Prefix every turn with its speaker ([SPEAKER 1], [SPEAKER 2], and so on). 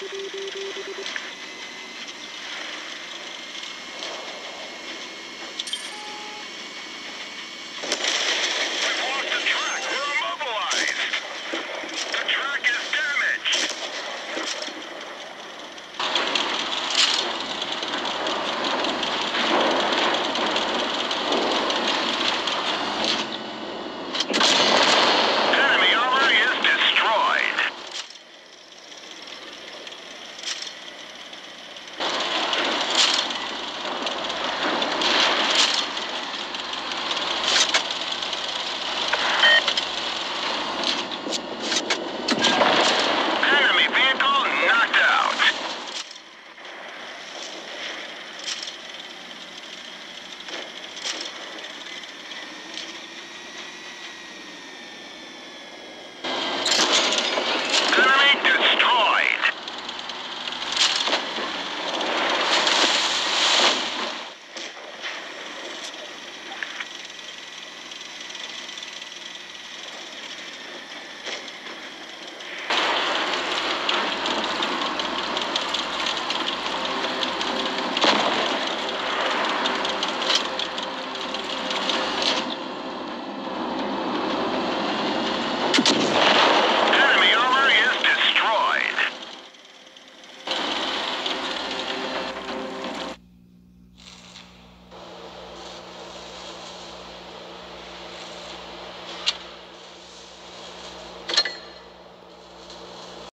[SPEAKER 1] どどどどどど。